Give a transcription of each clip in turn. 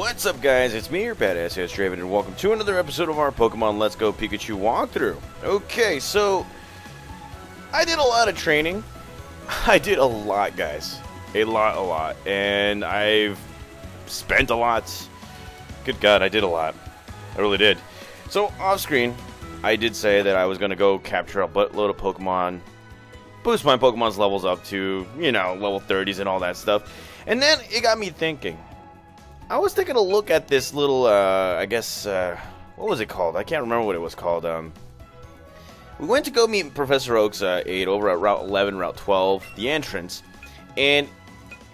What's up guys, it's me, your badass ass Draven, and welcome to another episode of our Pokemon Let's Go Pikachu walkthrough. Okay, so, I did a lot of training. I did a lot, guys. A lot, a lot. And I've spent a lot. Good God, I did a lot. I really did. So, off screen, I did say that I was going to go capture a buttload of Pokemon, boost my Pokemon's levels up to, you know, level 30s and all that stuff. And then it got me thinking I was taking a look at this little, uh, I guess, uh, what was it called? I can't remember what it was called. Um, we went to go meet Professor Oak's uh, aide over at Route 11, Route 12, the entrance, and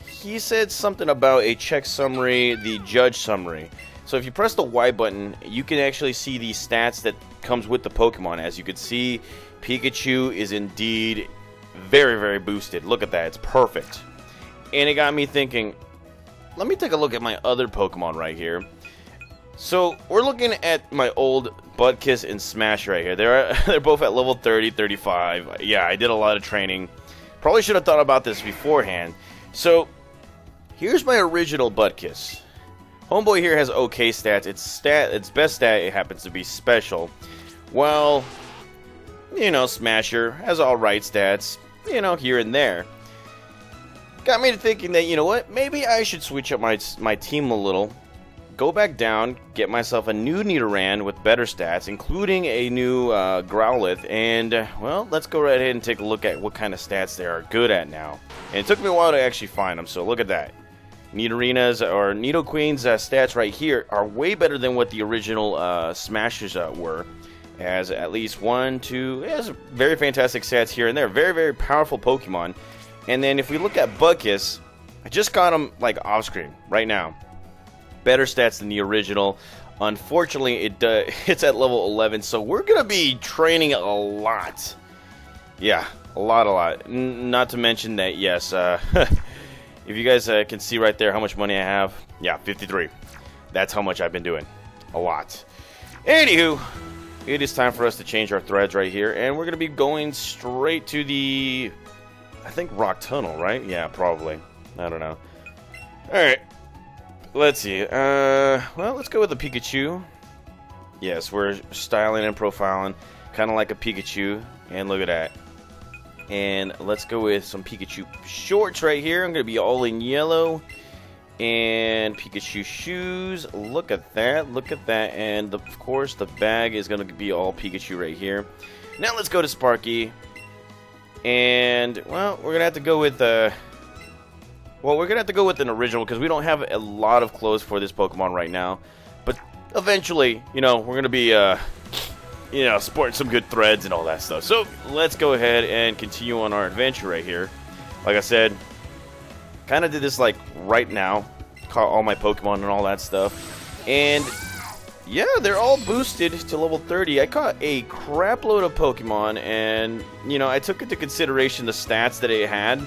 he said something about a check summary, the judge summary. So if you press the Y button, you can actually see the stats that comes with the Pokemon. As you can see, Pikachu is indeed very, very boosted. Look at that, it's perfect. And it got me thinking, let me take a look at my other Pokemon right here. So, we're looking at my old Butkus and Smash right here. They're, they're both at level 30, 35. Yeah, I did a lot of training. Probably should have thought about this beforehand. So, here's my original Butkus. Homeboy here has okay stats. Its stat, its best stat, it happens to be special. Well, you know, Smasher has alright stats, you know, here and there got me to thinking that, you know what, maybe I should switch up my, my team a little, go back down, get myself a new Nidoran with better stats, including a new uh, Growlithe, and, uh, well, let's go right ahead and take a look at what kind of stats they are good at now. And it took me a while to actually find them, so look at that. Nidorina's or Nidoqueen's uh, stats right here are way better than what the original uh, Smashers uh, were. as at least one, two, it has very fantastic stats here and there. Very, very powerful Pokemon. And then if we look at Butkus, I just got him like off screen right now. Better stats than the original. Unfortunately, it uh, it's at level 11, so we're gonna be training a lot. Yeah, a lot, a lot. N not to mention that, yes, uh, if you guys uh, can see right there how much money I have, yeah, 53. That's how much I've been doing. A lot. Anywho, it is time for us to change our threads right here, and we're gonna be going straight to the I think Rock Tunnel, right? Yeah, probably. I don't know. Alright. Let's see. Uh, well, let's go with the Pikachu. Yes, we're styling and profiling kind of like a Pikachu. And look at that. And let's go with some Pikachu shorts right here. I'm going to be all in yellow. And Pikachu shoes. Look at that. Look at that. And of course, the bag is going to be all Pikachu right here. Now let's go to Sparky. And, well, we're going to have to go with, uh... Well, we're going to have to go with an original because we don't have a lot of clothes for this Pokemon right now. But eventually, you know, we're going to be, uh... You know, sporting some good threads and all that stuff. So, let's go ahead and continue on our adventure right here. Like I said, kind of did this, like, right now. Caught all my Pokemon and all that stuff. And yeah, they're all boosted to level 30. I caught a crap load of Pokemon, and, you know, I took into consideration the stats that it had.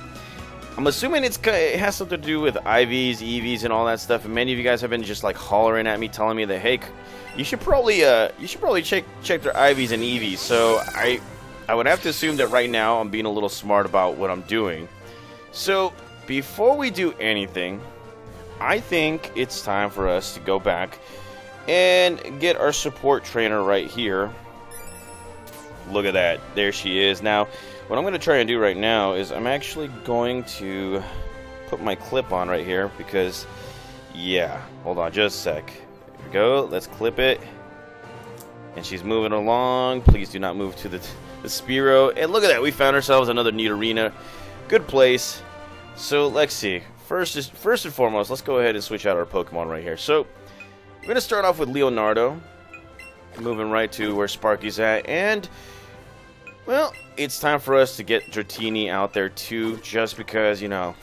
I'm assuming it's it has something to do with IVs, EVs, and all that stuff. And many of you guys have been just like hollering at me, telling me that, hey, you should probably uh, you should probably check check their IVs and EVs. So I I would have to assume that right now I'm being a little smart about what I'm doing. So before we do anything, I think it's time for us to go back and get our support trainer right here. Look at that. There she is. Now, what I'm going to try and do right now is I'm actually going to put my clip on right here because, yeah, hold on just a sec. Here we go. Let's clip it. And she's moving along. Please do not move to the, the Spearow. And look at that. We found ourselves another neat arena. Good place. So, let's see. First, is, first and foremost, let's go ahead and switch out our Pokemon right here. So, we're going to start off with Leonardo. Moving right to where Sparky's at. And, well, it's time for us to get Dratini out there too. Just because, you know,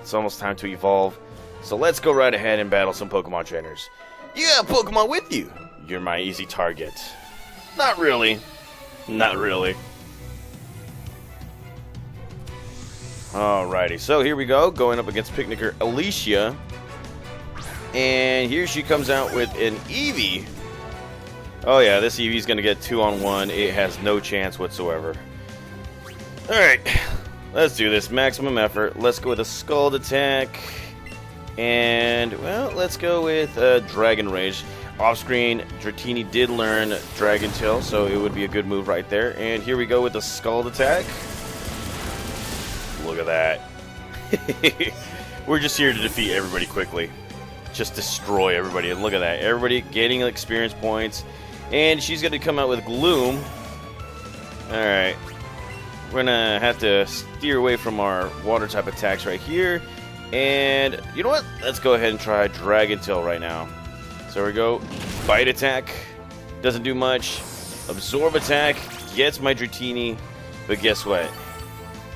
it's almost time to evolve. So let's go right ahead and battle some Pokemon trainers. You have Pokemon with you. You're my easy target. Not really. Not really. Alrighty, so here we go, going up against Picnicker Alicia. And here she comes out with an Eevee. Oh yeah, this Eevee's going to get two on one. It has no chance whatsoever. Alright, let's do this. Maximum effort. Let's go with a Scald Attack. And, well, let's go with uh, Dragon Rage. Off screen, Dratini did learn Dragon Tail, so it would be a good move right there. And here we go with the Scald Attack. Look at that. We're just here to defeat everybody quickly. Just destroy everybody. And look at that. Everybody getting experience points. And she's going to come out with Gloom. Alright. We're going to have to steer away from our water type attacks right here. And you know what? Let's go ahead and try Dragon Tail right now. So we go. Bite attack. Doesn't do much. Absorb attack. Gets my Dratini. But guess what?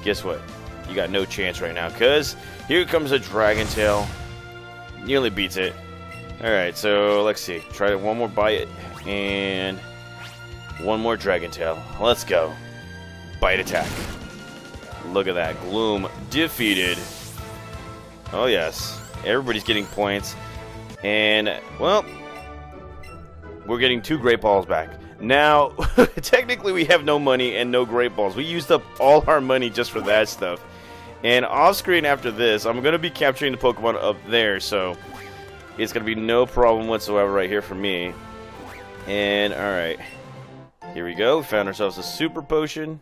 Guess what? You got no chance right now. Because here comes a Dragon Tail. Nearly beats it. Alright, so let's see. Try one more bite. And one more Dragon Tail. Let's go. Bite attack. Look at that. Gloom defeated. Oh, yes. Everybody's getting points. And, well, we're getting two Great Balls back. Now, technically we have no money and no Great Balls. We used up all our money just for that stuff. And off screen after this, I'm going to be capturing the Pokemon up there, so it's going to be no problem whatsoever right here for me. And, alright. Here we go. Found ourselves a Super Potion.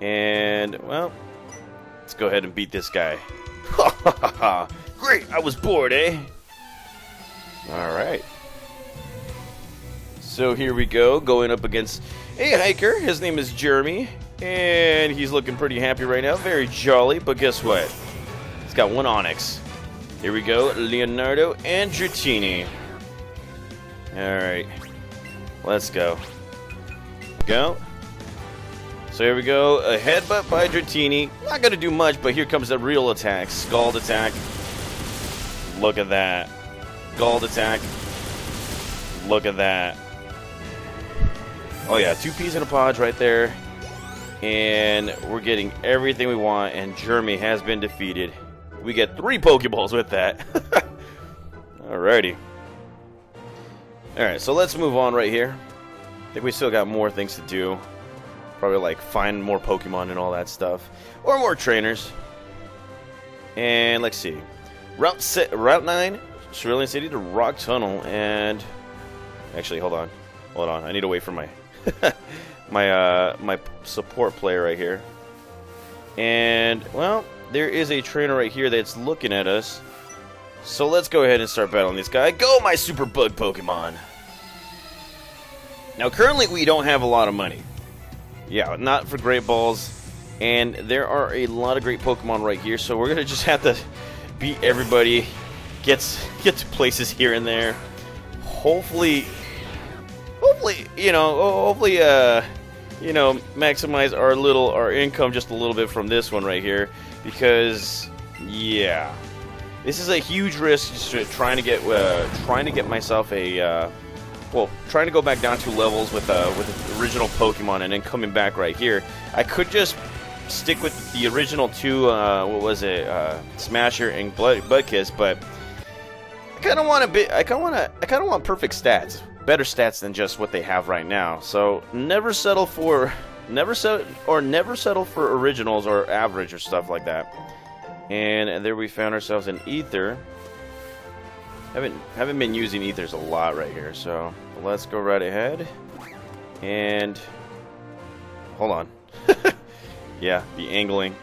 And, well, let's go ahead and beat this guy. Ha ha ha ha! Great! I was bored, eh? Alright. So here we go, going up against a hiker. His name is Jeremy. And he's looking pretty happy right now. Very jolly, but guess what? He's got one Onix. Here we go, Leonardo and Dratini. Alright. Let's go. Go. So here we go, a headbutt by Dratini. Not gonna do much, but here comes the real attack. Scald attack. Look at that. Scald attack. Look at that. Oh yeah, two peas in a pod right there. And we're getting everything we want, and Jeremy has been defeated. We get three Pokeballs with that. Alrighty. Alright, so let's move on right here. I think we still got more things to do. Probably like find more Pokemon and all that stuff. Or more trainers. And let's see. Route, si Route 9, Cerulean City to Rock Tunnel. And actually, hold on. Hold on. I need to wait for my my uh, my support player right here. And, well, there is a trainer right here that's looking at us. So let's go ahead and start battling this guy. Go, my Super Bug Pokemon! Now, currently, we don't have a lot of money. Yeah, not for Great Balls. And there are a lot of great Pokemon right here, so we're going to just have to beat everybody, get, get to places here and there. Hopefully, hopefully, you know, hopefully, uh, you know, maximize our little, our income just a little bit from this one right here. Because, yeah, this is a huge risk trying to get, uh, trying to get myself a, uh, well, trying to go back down two levels with uh, with original Pokemon and then coming back right here. I could just stick with the original two. Uh, what was it? Uh, Smasher and Blood Butkus, but I kind of want a bit. I kind of want to. I kind of want perfect stats, better stats than just what they have right now. So never settle for, never settle or never settle for originals or average or stuff like that. And there we found ourselves in Ether. Haven't haven't been using ethers a lot right here, so let's go right ahead. And hold on. yeah, the angling.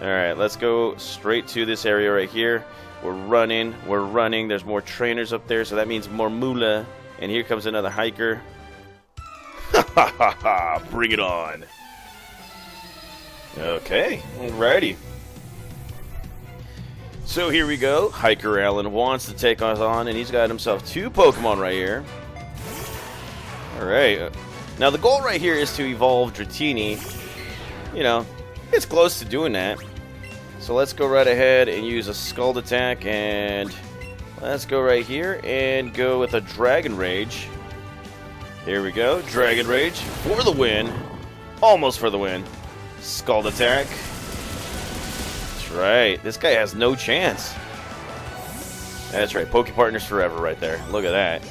Alright, let's go straight to this area right here. We're running, we're running. There's more trainers up there, so that means more moolah. And here comes another hiker. Ha ha ha ha! Bring it on! Okay, alrighty. So here we go. Hiker Allen wants to take us on, and he's got himself two Pokemon right here. Alright. Uh, now the goal right here is to evolve Dratini. You know, it's close to doing that. So let's go right ahead and use a Scald Attack, and let's go right here and go with a Dragon Rage. Here we go. Dragon Rage for the win. Almost for the win. Scald Attack That's right. This guy has no chance. That's right. Poke Partners forever right there. Look at that.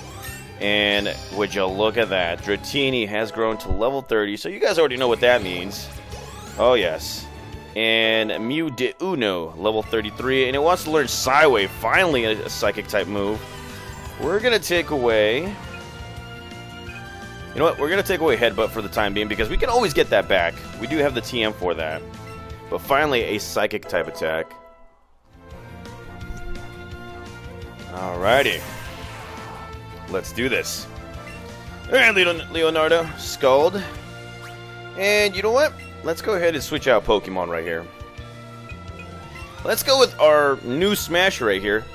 And would you look at that? Dratini has grown to level 30, so you guys already know what that means. Oh, yes. And Mew de Uno, level 33, and it wants to learn Psywave, finally a, a Psychic type move. We're to take away... You know what, we're to take away Headbutt for the time being, because we can always get that back. We do have the TM for that. But finally, a Psychic type attack. Alrighty. Let's do this. Alright, Leonardo, Scald. And you know what? Let's go ahead and switch out Pokemon right here. Let's go with our new Smasher right here.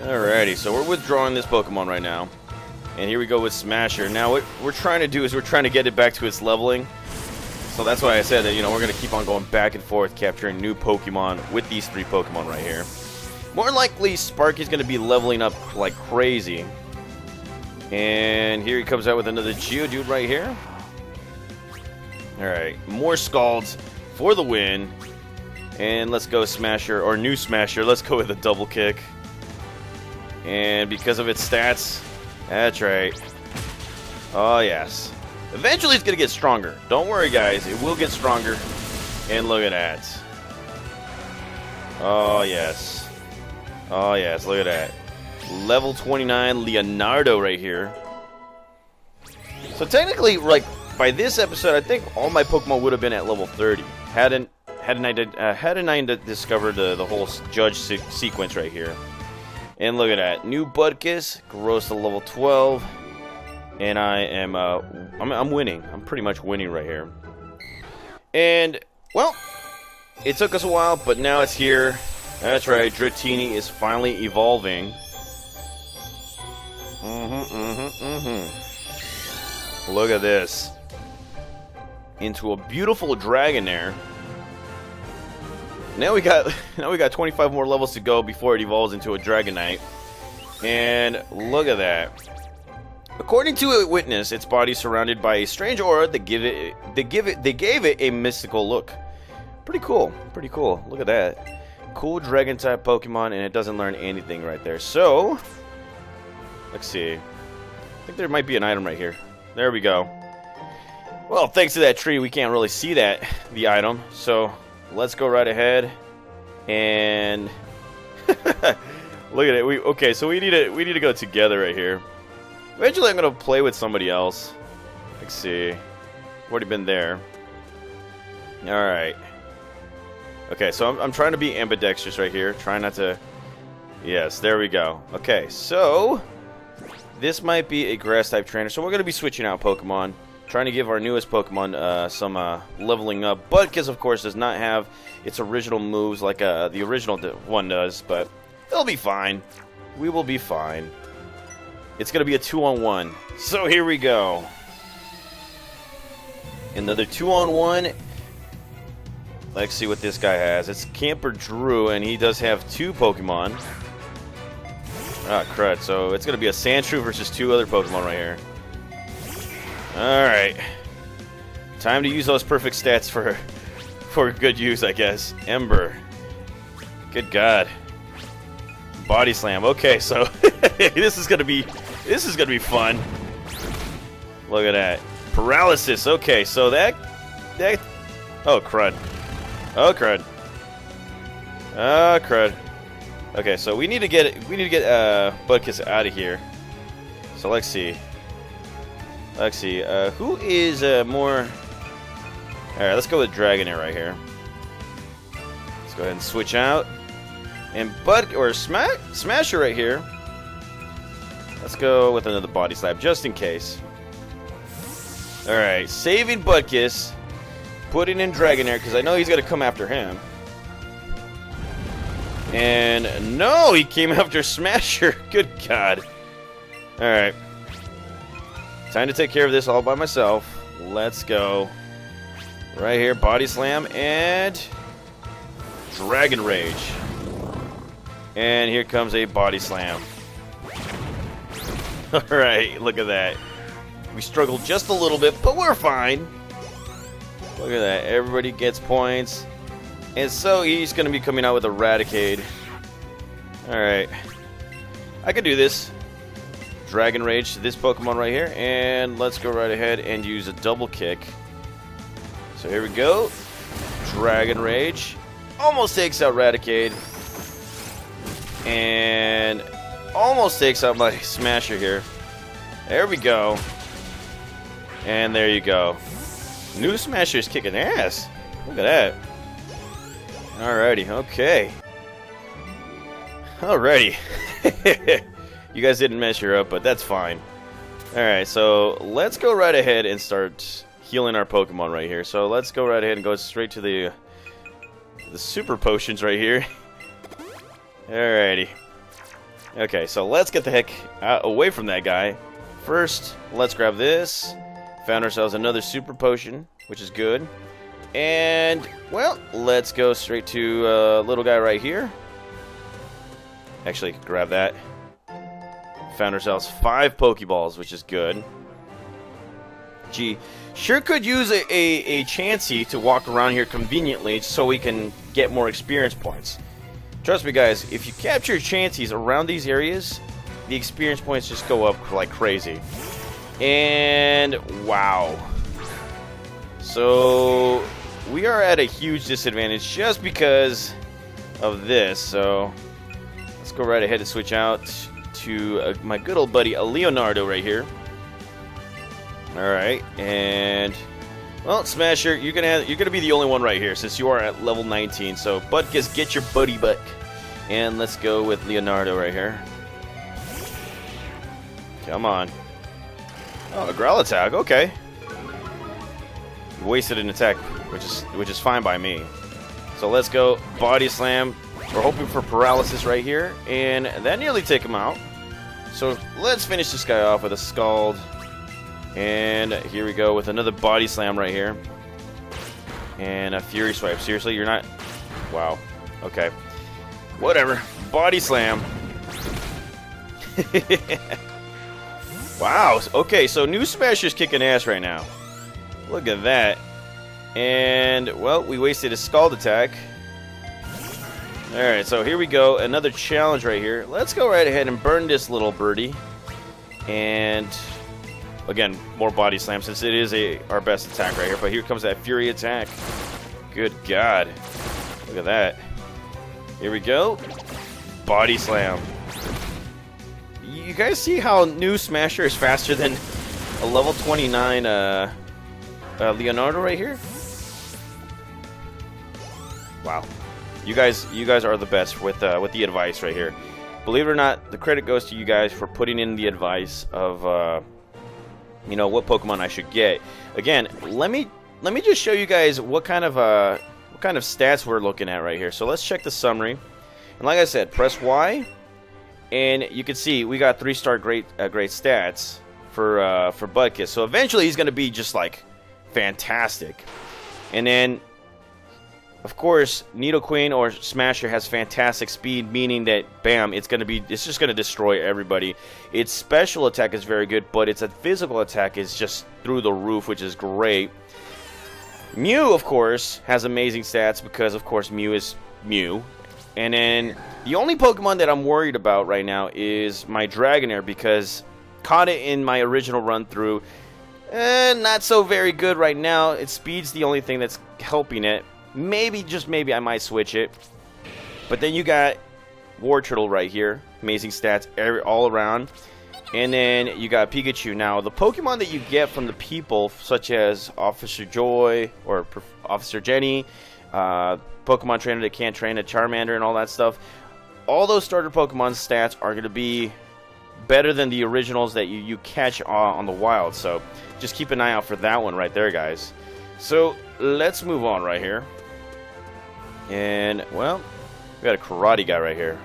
Alrighty, so we're withdrawing this Pokemon right now. And here we go with Smasher. Now what we're trying to do is we're trying to get it back to its leveling. So that's why I said that, you know, we're going to keep on going back and forth, capturing new Pokemon with these three Pokemon right here. More likely, Sparky's going to be leveling up like crazy. And here he comes out with another Geodude right here. Alright, more Scalds for the win. And let's go Smasher, or new Smasher. Let's go with a double kick. And because of its stats, that's right. Oh, yes. Eventually it's going to get stronger. Don't worry, guys. It will get stronger. And look at that. Oh, yes. Oh, yes. Look at that. Level 29 Leonardo right here. So technically, like, by this episode, I think all my Pokemon would have been at level 30. Hadn't hadn't I did, uh, hadn't I discovered the, the whole judge se sequence right here. And look at that. New Butkus, grows to level 12 and I am uh, I'm, I'm winning. I'm pretty much winning right here. And well, it took us a while, but now it's here. That's right, Dratini is finally evolving. Mm-hmm, mm-hmm, mm-hmm. Look at this. Into a beautiful Dragonair. Now we got now we got 25 more levels to go before it evolves into a Dragonite. And look at that. According to a witness, its body surrounded by a strange aura that give it they give it they gave it a mystical look. Pretty cool. Pretty cool. Look at that. Cool dragon type Pokemon and it doesn't learn anything right there. So let's see. I think there might be an item right here. There we go. Well, thanks to that tree, we can't really see that, the item. So let's go right ahead and look at it. We okay, so we need to we need to go together right here. Eventually I'm going to play with somebody else. Let's see. I've already been there. Alright. Okay, so I'm, I'm trying to be ambidextrous right here. Trying not to... Yes, there we go. Okay, so... This might be a grass-type trainer, so we're going to be switching out Pokemon. Trying to give our newest Pokemon uh, some uh, leveling up. But, because of course, does not have its original moves like uh, the original one does. But, it'll be fine. We will be fine. It's going to be a two-on-one. So here we go. Another two-on-one. Let's see what this guy has. It's Camper Drew, and he does have two Pokemon. Ah, crud. So it's going to be a Sandshrew versus two other Pokemon right here. Alright. Time to use those perfect stats for, for good use, I guess. Ember. Good God. Body Slam. Okay, so this is to be this is to be fun. Look at that. Paralysis. Okay, so that... that oh, crud. Oh, crud. Oh, crud. Okay, so we need to get we need to get uh, Butkus out of here. So let's see. Let's see. Uh, who is uh, more... Alright, let's go with Dragonair right here. Let's go ahead and switch out. And Bud... Or Smash, Smasher right here Let's go with another body slap, just in case. Alright, saving Butkus. Putting in Dragonair, because I know he's going to come after him. And no, he came after Smasher. Good God. Alright. Time to take care of this all by myself. Let's go. Right here, Body Slam and Dragon Rage. And here comes a Body Slam. Alright, look at that. We struggled just a little bit, but we're fine. Look at that. Everybody gets points. And so he's going to be coming out with Eradicate. Alright. I can do this. Dragon Rage to this Pokemon right here. And let's go right ahead and use a double kick. So here we go. Dragon Rage. Almost takes out Raticate. And almost takes out my Smasher here. There we go. And there you go. New Smasher's kicking ass. Look at that. Alrighty, okay. Alrighty. you guys didn't measure up, but that's fine. Alright, so let's go right ahead and start healing our Pokemon right here. So let's go right ahead and go straight to the the super potions right here. Alrighty. Okay, so let's get the heck away from that guy. First, let's grab this. Found ourselves another super potion, which is good. And, well, let's go straight to uh, little guy right here. Actually, grab that. Found ourselves five Pokeballs, which is good. Gee, sure could use a, a, a Chansey to walk around here conveniently so we can get more experience points. Trust me, guys, if you capture Chanseys around these areas, the experience points just go up like crazy. And wow. So we are at a huge disadvantage just because of this. So let's go right ahead and switch out to uh, my good old buddy, Leonardo right here. All right, and well, Smasher, you're gonna have, you're gonna be the only one right here since you are at level 19. So, Butkus, get your buddy buck, and let's go with Leonardo right here. Come on. Oh, a growl attack. Okay. Wasted an attack, which is which is fine by me. So let's go body slam. We're hoping for paralysis right here, and that nearly take him out. So let's finish this guy off with a scald. And here we go with another body slam right here. And a fury swipe. Seriously, you're not. Wow. Okay. Whatever. Body slam. Wow. Okay, so New Smasher's kicking ass right now. Look at that. And, well, we wasted a Scald attack. Alright, so here we go. Another challenge right here. Let's go right ahead and burn this little birdie. And, again, more body slam since it is a our best attack right here. But here comes that Fury attack. Good God. Look at that. Here we go. Body slam you guys see how new Smasher is faster than a level 29 uh, uh, Leonardo right here? Wow. You guys, you guys are the best with uh, with the advice right here. Believe it or not, the credit goes to you guys for putting in the advice of, uh, you know, what Pokemon I should get. Again, let me let me just show you guys what kind of uh, what kind of stats we're looking at right here. So let's check the summary. And like I said, press Y and you can see we got three star great uh, great stats for uh, for Butkus. So eventually he's going to be just like fantastic. And then, of course, Nidoqueen or Smasher has fantastic speed, meaning that bam, it's to be it's just to destroy everybody. Its special attack is very good, but its physical attack is just through the roof, which is great. Mew, of course, has amazing stats because, of course, Mew is Mew. And then the only Pokemon that I'm worried about right now is my Dragonair because caught it in my original run through. Eh, not so very good right now. Its speed's the only thing that's helping it. Maybe, just maybe, I might switch it. But then you got Wartortle right here. Amazing stats every, all around. And then you got Pikachu. Now, the Pokemon that you get from the people, such as Officer Joy or Officer Jenny, uh, Pokemon trainer that can't train a Charmander and all that stuff. All those starter Pokemon stats are going to be better than the originals that you, you catch on the wild. So just keep an eye out for that one right there, guys. So let's move on right here. And, well, we got a Karate guy right here.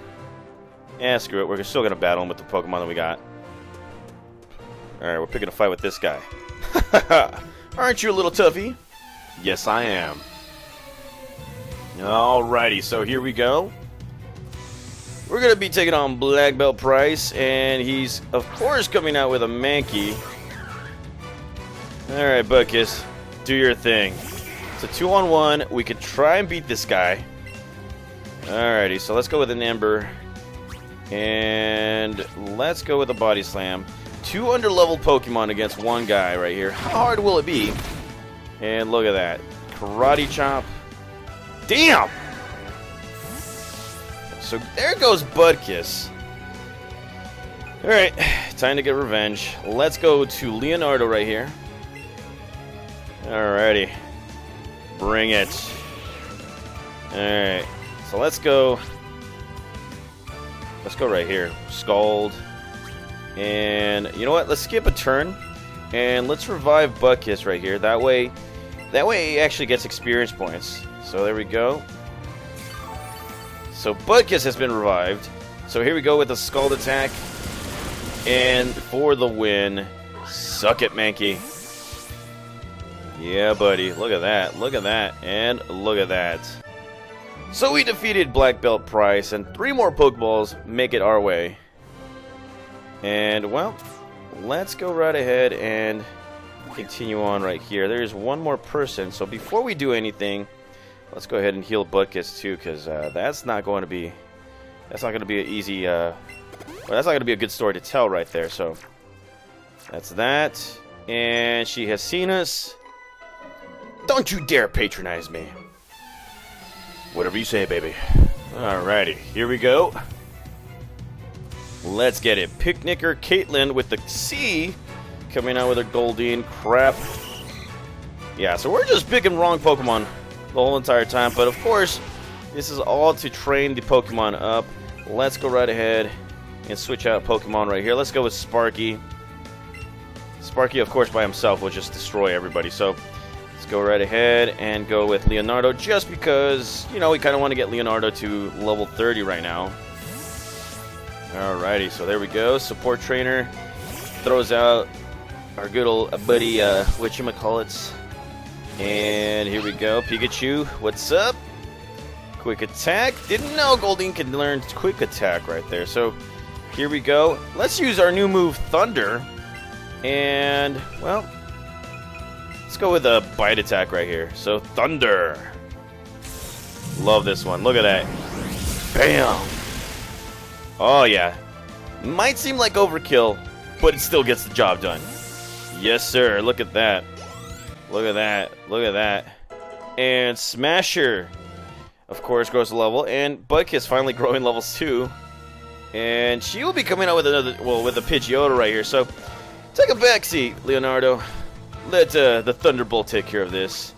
Yeah, screw it. We're still going to battle him with the Pokemon that we got. Alright, we're picking a fight with this guy. Aren't you a little toughy? Yes, I am. Alrighty, so here we go. We're going to be taking on Black Belt Price, and he's, of course, coming out with a Mankey. Alright, Butkus, do your thing. It's a two-on-one. We could try and beat this guy. Alrighty, so let's go with an Ember. And let's go with a Body Slam. Two under-leveled Pokemon against one guy right here. How hard will it be? And look at that. Karate Chop. Damn! So there goes Butkus. Alright, time to get revenge. Let's go to Leonardo right here. Alrighty. Bring it. Alright. So let's go. Let's go right here. Scald. And you know what? Let's skip a turn. And let's revive Butkus right here. That way that way he actually gets experience points. So there we go. So Butkus has been revived. So here we go with the Scald attack. And for the win, suck it, Mankey. Yeah, buddy. Look at that. Look at that. And look at that. So we defeated Black Belt Price, and three more Pokeballs make it our way. And, well, let's go right ahead and continue on right here. There's one more person, so before we do anything, let's go ahead and heal Butkus too, because uh, that's not going to be... That's not going to be an easy... Uh, well, that's not going to be a good story to tell right there, so... That's that. And she has seen us. Don't you dare patronize me. Whatever you say, baby. Alrighty, here we go. Let's get it. Picnicker Caitlin with the C coming out with her Goldeen. Crap. Yeah, so we're just picking wrong Pokemon the whole entire time. But of course, this is all to train the Pokemon up. Let's go right ahead and switch out Pokemon right here. Let's go with Sparky. Sparky, of course, by himself will just destroy everybody. So let's go right ahead and go with Leonardo just because, you know, we kind of want to get Leonardo to level 30 right now. Alrighty, so there we go. Support trainer throws out our good old buddy, uh, whatchamacallits. And here we go. Pikachu, what's up? Quick attack. Didn't know Goldeen could learn quick attack right there. So here we go. Let's use our new move, Thunder. And, well, go with a bite attack right here. So, Thunder. Love this one. Look at that. Bam! Oh, yeah. Might seem like overkill, but it still gets the job done. Yes, sir. Look at that. Look at that. Look at that. And Smasher, of course, grows a level. And Butkus finally growing levels too. And she will be coming out with another, well, with a Pidgeotto right here. So, take a backseat, Leonardo. Let uh, the Thunderbolt take care of this.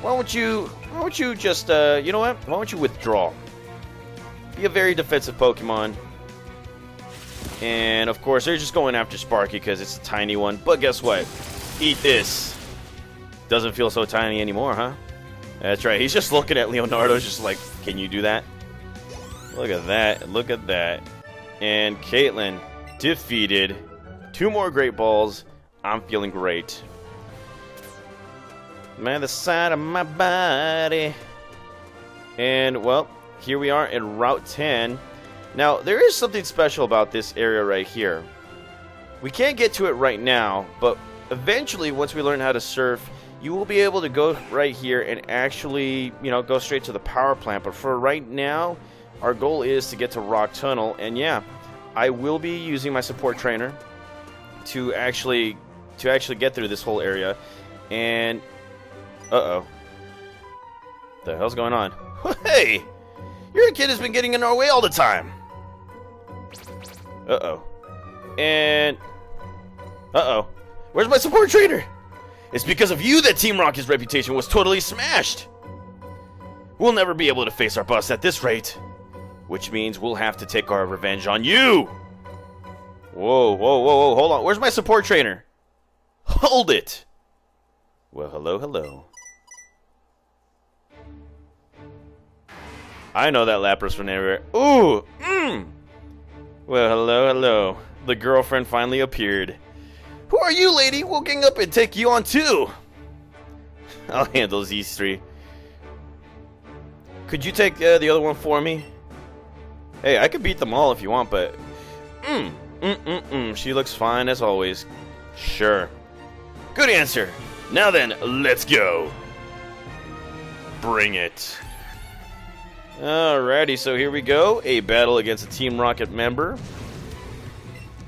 Why don't you, why don't you just, uh, you know what? Why don't you withdraw? Be a very defensive Pokemon. And of course, they're just going after Sparky because it's a tiny one. But guess what? Eat this. Doesn't feel so tiny anymore, huh? That's right. He's just looking at Leonardo, just like, can you do that? Look at that. Look at that. And Caitlyn defeated. Two more Great Balls. I'm feeling great. Man, the side of my body. And, well, here we are in Route 10. Now, there is something special about this area right here. We can't get to it right now, but eventually, once we learn how to surf, you will be able to go right here and actually, you know, go straight to the power plant. But for right now, our goal is to get to Rock Tunnel. And yeah, I will be using my support trainer to actually to actually get through this whole area. And uh-oh. What the hell's going on? Hey! Your kid has been getting in our way all the time. Uh-oh. And... Uh-oh. Where's my support trainer? It's because of you that Team Rocket's reputation was totally smashed. We'll never be able to face our boss at this rate. Which means we'll have to take our revenge on you. Whoa, whoa, whoa, whoa, hold on. Where's my support trainer? Hold it. Well, hello, hello. I know that Lapras from everywhere. Ooh, mmm. Well, hello, hello. The girlfriend finally appeared. Who are you, lady? We'll gang up and take you on too. I'll handle these three. Could you take uh, the other one for me? Hey, I could beat them all if you want, but... Mmm, mm, mm, mm. She looks fine as always. Sure. Good answer. Now then, let's go. Bring it. Alrighty, so here we go. A battle against a Team Rocket member.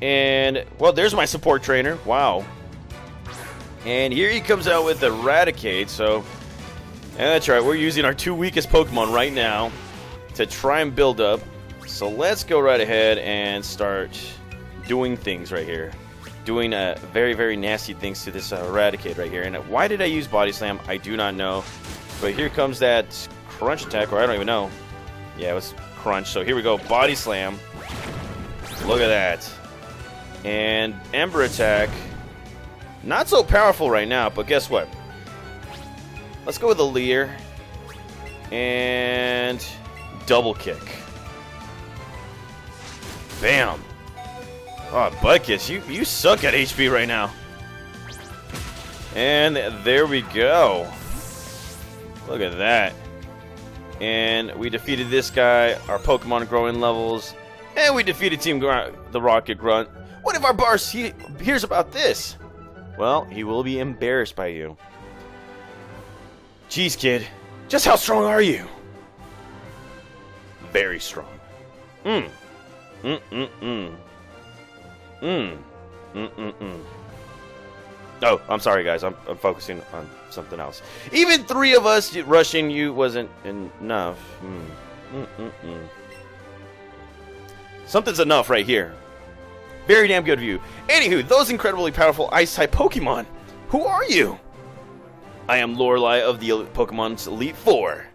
And, well, there's my support trainer. Wow. And here he comes out with Eradicate, so... That's right, we're using our two weakest Pokemon right now to try and build up. So let's go right ahead and start doing things right here. Doing uh, very, very nasty things to this uh, Eradicate right here. And why did I use Body Slam? I do not know. But here comes that Crunch attack, or I don't even know. Yeah, it was Crunch. So here we go, Body Slam. Look at that. And Ember Attack. Not so powerful right now, but guess what? Let's go with a Leer. And double kick. Bam. Oh, Butkus, you, you suck at HP right now. And there we go. Look at that. And we defeated this guy, our Pokemon growing levels, and we defeated Team Grunt, the Rocket Grunt. What if our boss he hears about this? Well, he will be embarrassed by you. Jeez, kid. Just how strong are you? Very strong. Mm. Mm-mm-mm. Mm. Mm-mm-mm. Oh, I'm sorry, guys. I'm, I'm focusing on something else. Even three of us rushing you wasn't enough. Mm. Something's enough right here. Very damn good you. Anywho, those incredibly powerful Ice-type Pokemon. Who are you? I am Lorelei of the Pokemon's Elite Four.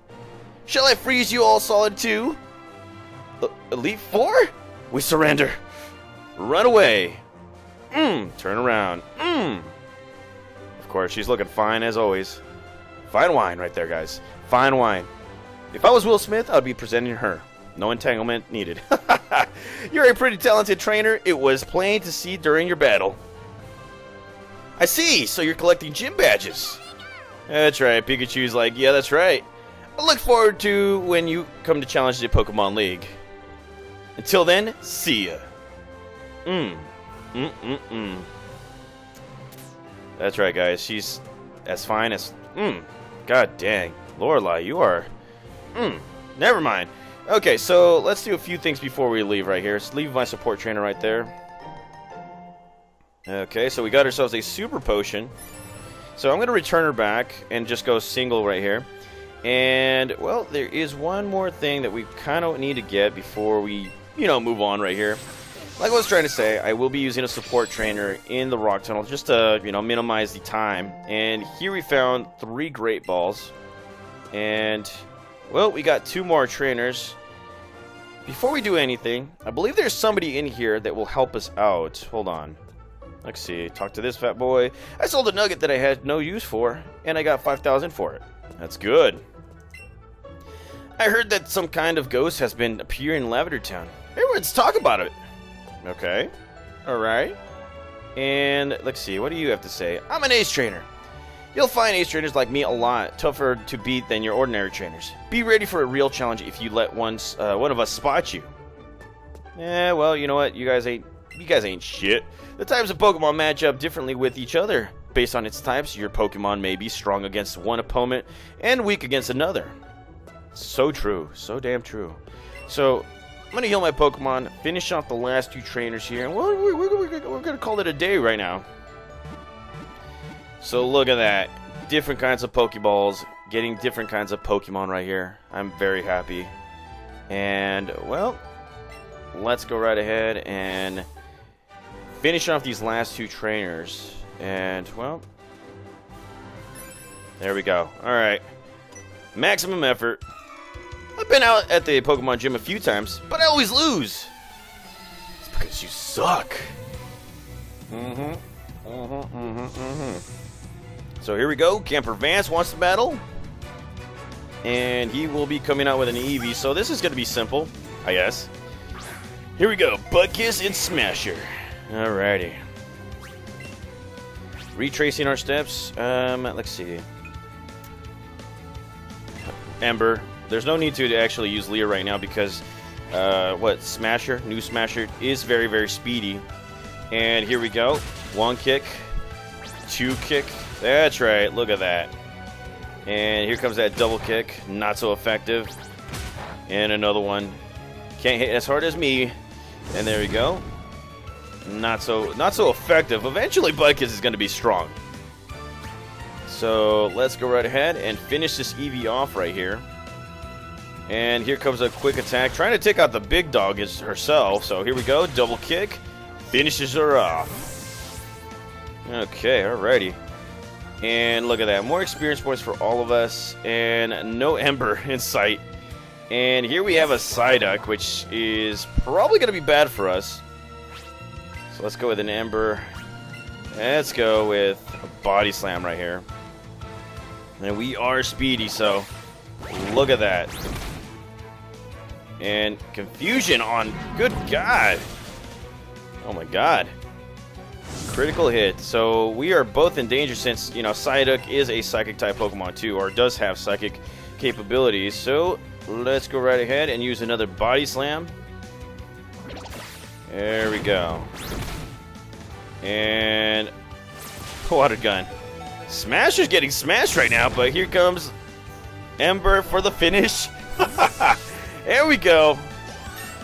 Shall I freeze you all solid too? Uh, Elite Four? We surrender. Run away. Mmm. Turn around. Mmm. Of course, she's looking fine as always. Fine wine right there, guys. Fine wine. If I was Will Smith, I'd be presenting her. No entanglement needed. You're a pretty talented trainer. It was plain to see during your battle. I see. So you're collecting gym badges. That's right. Pikachu's like, yeah, that's right. I look forward to when you come to challenge the Pokemon League. Until then, see ya. Mmm. Mm-mm-mm. That's right, guys. She's as fine as... Mmm. God dang. Lorelei, you are... Mmm. Never mind. Okay, so let's do a few things before we leave right here. Let's leave my support trainer right there. Okay, so we got ourselves a super potion. So I'm going to return her back and just go single right here. And, well, there is one more thing that we kind of need to get before we, you know, move on right here. Like I was trying to say, I will be using a support trainer in the rock tunnel just to, you know, minimize the time. And here we found three great balls. And, well, we got two more trainers. Before we do anything, I believe there's somebody in here that will help us out. Hold on. Let's see. Talk to this fat boy. I sold a nugget that I had no use for, and I got 5,000 for it. That's good. I heard that some kind of ghost has been appearing in Lavender Town. Everyone's talking about it. Okay. Alright. And let's see. What do you have to say? I'm an ace trainer. You'll find ace trainers like me a lot tougher to beat than your ordinary trainers. Be ready for a real challenge if you let one, uh, one of us spot you. Yeah, well, you know what? You guys ain't you guys ain't shit. The types of Pokemon match up differently with each other. Based on its types, your Pokemon may be strong against one opponent and weak against another. So true. So damn true. So, I'm to heal my Pokemon, finish off the last two trainers here, and we're, we're, we're, we're to call it a day right now. So look at that. Different kinds of Pokeballs, getting different kinds of Pokemon right here. I'm very happy. And, well, let's go right ahead and finish off these last two trainers. And, well, there we go. Alright. Maximum effort. I've been out at the Pokemon gym a few times, but I always lose. It's because you suck. Mm-hmm. Mm-hmm, mm-hmm, mm-hmm. So here we go. Camper Vance wants to battle. And he will be coming out with an Eevee, so this is going to be simple, I guess. Here we go. Butkus and Smasher. Alrighty. Retracing our steps. Um, let's see. Ember. There's no need to actually use Leer right now because, uh, what, Smasher, new Smasher, is very, very speedy. And here we go. One kick. Two kick. That's right. Look at that. And here comes that double kick. Not so effective. And another one. Can't hit as hard as me. And there we go not so not so effective. Eventually, Butkus is going to be strong. So let's go right ahead and finish this Eevee off right here. And here comes a quick attack, trying to take out the big dog is herself. So here we go, double kick, finishes her off. Okay, alrighty. And look at that, more experience points for all of us, and no Ember in sight. And here we have a Psyduck, which is probably going to be bad for us. So let's go with an Ember. Let's go with a Body Slam right here. And we are speedy, so look at that. And confusion on, good God. Oh my God. Critical hit. So we are both in danger since, you know, Psyduck is a Psychic type Pokemon too, or does have Psychic capabilities. So let's go right ahead and use another Body Slam. There we go. And water gun. Smasher's getting smashed right now, but here comes Ember for the finish. there we go.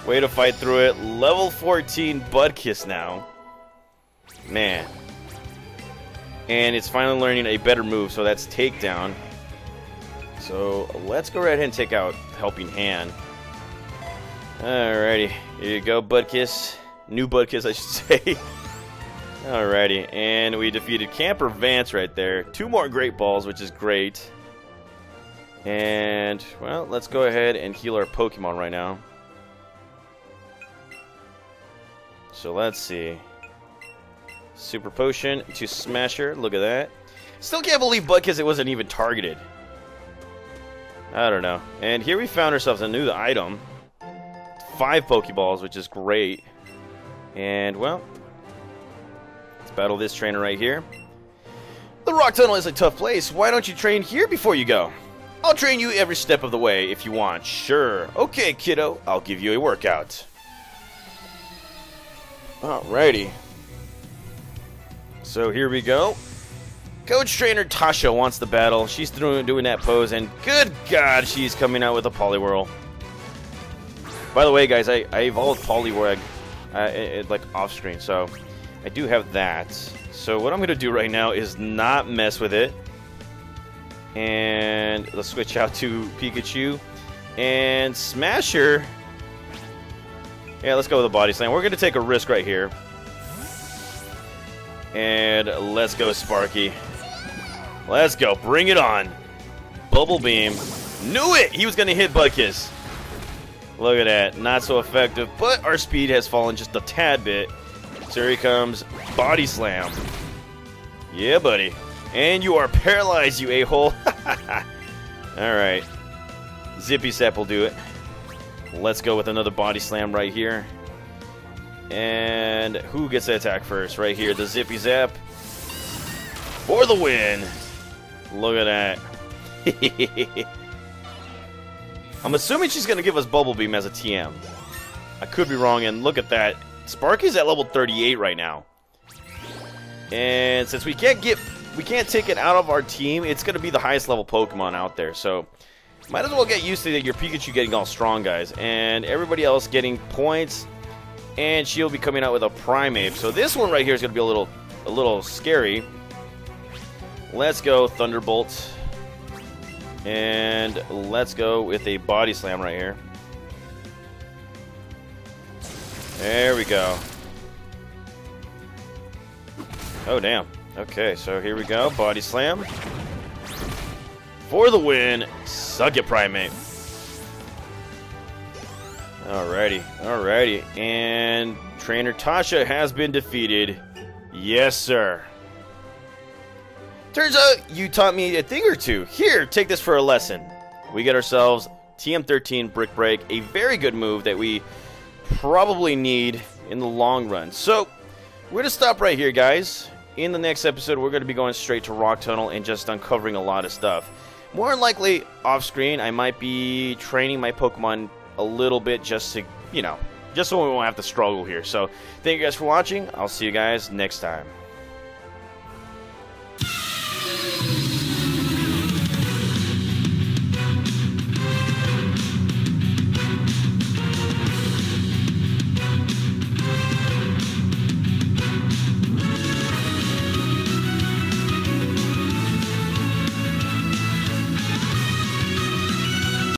Way to fight through it. Level 14 Butkus now. Man. And it's finally learning a better move, so that's Takedown. So let's go right ahead and take out Helping Hand. Alrighty, here you go, Butkus. New Butkus, I should say. Alrighty, and we defeated Camper Vance right there. Two more Great Balls, which is great. And, well, let's go ahead and heal our Pokemon right now. So let's see. Super Potion to Smasher. Look at that. Still can't believe Butkus it wasn't even targeted. I don't know. And here we found ourselves a new item. Five Pokeballs, which is great. And, well, let's battle this trainer right here. The Rock Tunnel is a tough place. Why don't you train here before you go? I'll train you every step of the way if you want. Sure. Okay, kiddo. I'll give you a workout. Alrighty. So here we go. Coach trainer Tasha wants the battle. She's doing, doing that pose, and good God, she's coming out with a Poliwhirl. By the way, guys, I, I evolved Poliwhirl uh, it, like off screen, so I do have that. So what I'm going to do right now is not mess with it. And let's switch out to Pikachu. And Smasher. Yeah, let's go with a Body Slam. We're going to take a risk right here. And let's go, Sparky. Let's go. Bring it on. Bubble Beam. Knew it! He was going to hit Butkus. Look at that. Not so effective, but our speed has fallen just a tad bit. So here he comes. Body Slam. Yeah, buddy. And you are paralyzed, you a-hole. Alright. Zippy Zap will do it. Let's go with another Body Slam right here. And who gets the attack first? Right here, the Zippy Zap. For the win! Look at that. I'm assuming she's going to give us Bubble Beam as a TM. I could be wrong, and look at that. Sparky's at level 38 right now. And since we can't get we can't take it out of our team, it's going to be the highest level Pokemon out there. So, might as well get used to your Pikachu getting all strong, guys. And everybody else getting points and she'll be coming out with a Primeape. So this one right here is going to be a little, a little scary. Let's go Thunderbolt, and let's go with a Body Slam right here. There we go. Oh damn. Okay, so here we go. Body Slam. For the win. Suck it, Primeape. Alrighty, alrighty. And Trainer Tasha has been defeated. Yes, sir. Turns out you taught me a thing or two. Here, take this for a lesson. We get ourselves TM13 Brick Break, a very good move that we probably need in the long run. So, we're going to stop right here, guys. In the next episode, we're going to be going straight to Rock Tunnel and just uncovering a lot of stuff. More than likely, off screen, I might be training my Pokemon a little bit just to, you know, just so we won't have to struggle here. So, thank you guys for watching. I'll see you guys next time.